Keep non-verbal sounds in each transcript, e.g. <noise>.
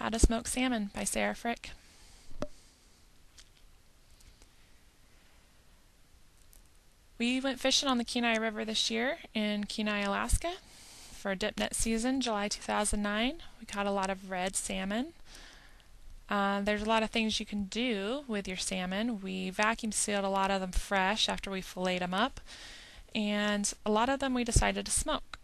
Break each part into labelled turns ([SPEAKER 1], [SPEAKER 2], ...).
[SPEAKER 1] How to Smoke Salmon by Sarah Frick. We went fishing on the Kenai River this year in Kenai, Alaska for dip net season, July 2009. We caught a lot of red salmon. Uh, there's a lot of things you can do with your salmon. We vacuum sealed a lot of them fresh after we filleted them up, and a lot of them we decided to smoke.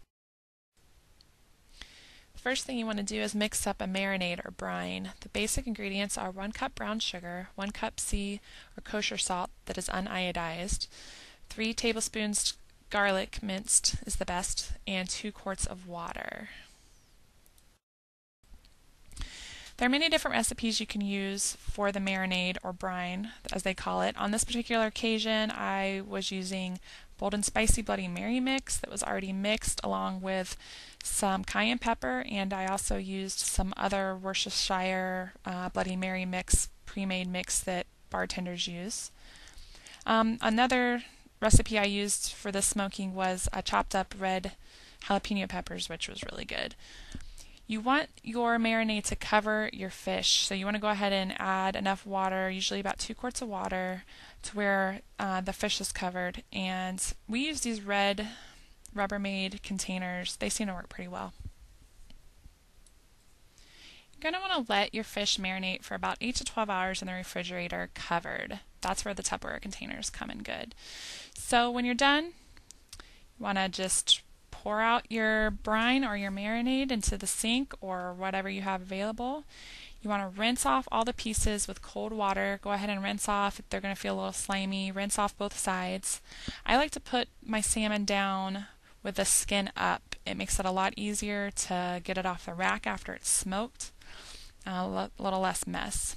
[SPEAKER 1] First thing you want to do is mix up a marinade or brine. The basic ingredients are 1 cup brown sugar, 1 cup sea or kosher salt that is uniodized, 3 tablespoons garlic minced is the best, and 2 quarts of water. There are many different recipes you can use for the marinade or brine, as they call it. On this particular occasion, I was using bold and spicy Bloody Mary mix that was already mixed along with some cayenne pepper, and I also used some other Worcestershire uh, Bloody Mary mix, pre-made mix that bartenders use. Um, another recipe I used for the smoking was chopped up red jalapeno peppers, which was really good. You want your marinade to cover your fish, so you want to go ahead and add enough water, usually about two quarts of water, to where uh, the fish is covered. And we use these red Rubbermaid containers, they seem to work pretty well. You're going to want to let your fish marinate for about 8 to 12 hours in the refrigerator covered. That's where the Tupperware containers come in good. So when you're done, you want to just pour out your brine or your marinade into the sink or whatever you have available. You want to rinse off all the pieces with cold water. Go ahead and rinse off if they're going to feel a little slimy. Rinse off both sides. I like to put my salmon down with the skin up. It makes it a lot easier to get it off the rack after it's smoked. A little less mess.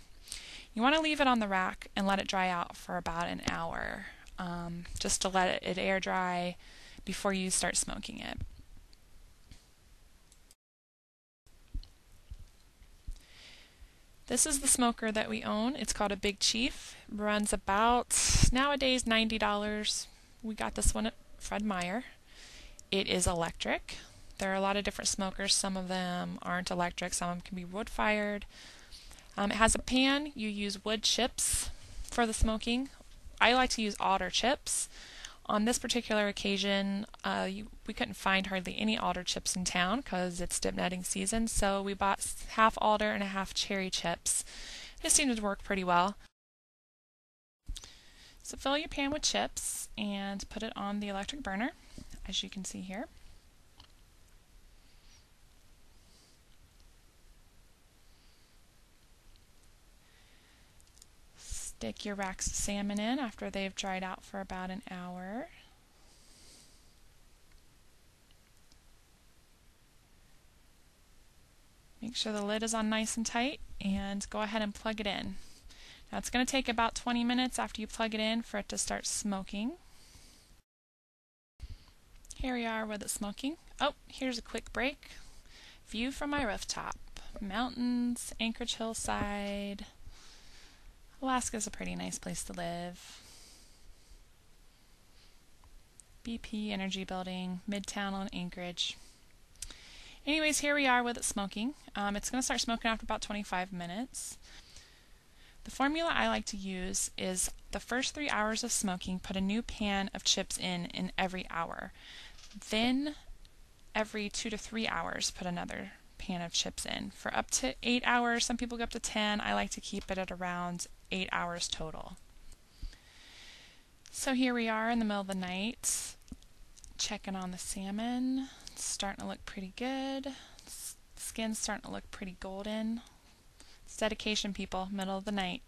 [SPEAKER 1] You want to leave it on the rack and let it dry out for about an hour, um, just to let it air dry before you start smoking it. This is the smoker that we own. It's called a Big Chief. Runs about nowadays $90. We got this one at Fred Meyer. It is electric. There are a lot of different smokers. Some of them aren't electric, some of them can be wood fired. Um, it has a pan. You use wood chips for the smoking. I like to use alder chips. On this particular occasion, uh, you, we couldn't find hardly any alder chips in town because it's dip netting season, so we bought half alder and a half cherry chips. It seemed to work pretty well. So fill your pan with chips and put it on the electric burner, as you can see here. Stick your racks of salmon in after they've dried out for about an hour. Make sure the lid is on nice and tight and go ahead and plug it in. Now it's going to take about 20 minutes after you plug it in for it to start smoking. Here we are with it smoking. Oh, here's a quick break. View from my rooftop. Mountains, Anchorage Hillside, Alaska's a pretty nice place to live. BP Energy Building, Midtown on Anchorage. Anyways, here we are with it smoking. Um, it's going to start smoking after about 25 minutes. The formula I like to use is the first three hours of smoking, put a new pan of chips in in every hour. Then every two to three hours, put another pan of chips in. For up to eight hours, some people go up to 10. I like to keep it at around eight hours total. So here we are in the middle of the night, checking on the salmon. It's starting to look pretty good. Skin's starting to look pretty golden. It's dedication, people, middle of the night.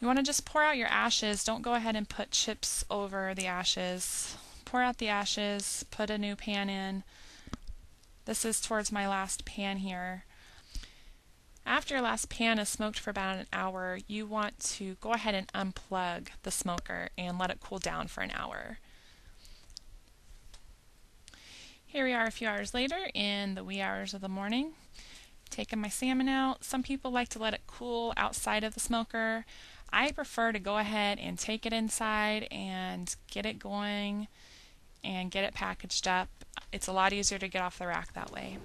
[SPEAKER 1] You want to just pour out your ashes. Don't go ahead and put chips over the ashes. Pour out the ashes, put a new pan in. This is towards my last pan here. After your last pan is smoked for about an hour, you want to go ahead and unplug the smoker and let it cool down for an hour. Here we are a few hours later in the wee hours of the morning. Taking my salmon out. Some people like to let it cool outside of the smoker. I prefer to go ahead and take it inside and get it going and get it packaged up. It's a lot easier to get off the rack that way.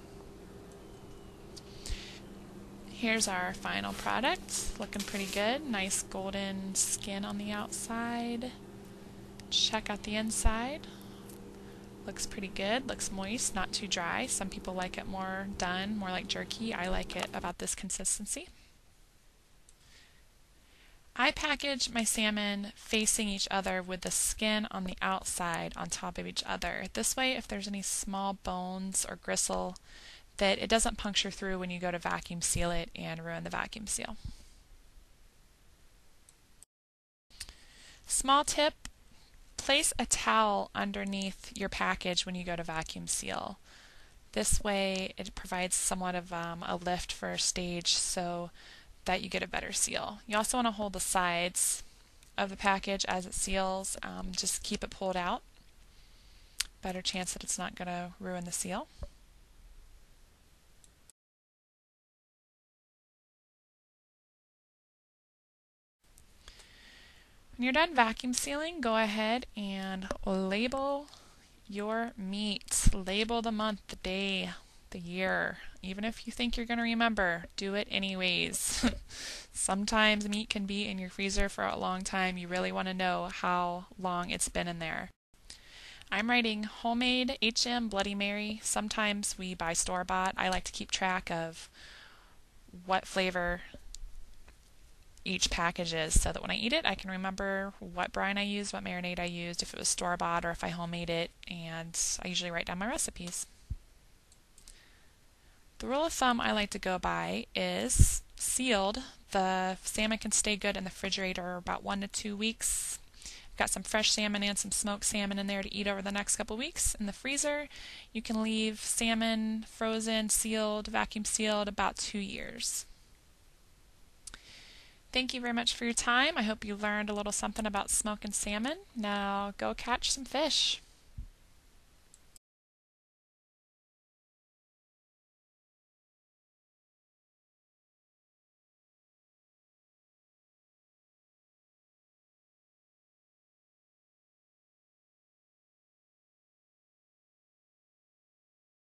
[SPEAKER 1] Here's our final product. Looking pretty good. Nice golden skin on the outside. Check out the inside. Looks pretty good. Looks moist, not too dry. Some people like it more done, more like jerky. I like it about this consistency. I package my salmon facing each other with the skin on the outside on top of each other. This way, if there's any small bones or gristle that it doesn't puncture through when you go to vacuum seal it and ruin the vacuum seal. Small tip, place a towel underneath your package when you go to vacuum seal. This way it provides somewhat of um, a lift for a stage so that you get a better seal. You also want to hold the sides of the package as it seals. Um, just keep it pulled out. Better chance that it's not going to ruin the seal. When you're done vacuum sealing, go ahead and label your meat. Label the month, the day, the year. Even if you think you're going to remember, do it anyways. <laughs> Sometimes meat can be in your freezer for a long time. You really want to know how long it's been in there. I'm writing homemade HM Bloody Mary. Sometimes we buy store bought. I like to keep track of what flavor each package is so that when I eat it, I can remember what brine I used, what marinade I used, if it was store bought or if I homemade it, and I usually write down my recipes. The rule of thumb I like to go by is sealed. The salmon can stay good in the refrigerator about one to two weeks. I've got some fresh salmon and some smoked salmon in there to eat over the next couple weeks. In the freezer, you can leave salmon frozen, sealed, vacuum sealed about two years. Thank you very much for your time. I hope you learned a little something about smoking salmon. Now go catch some fish.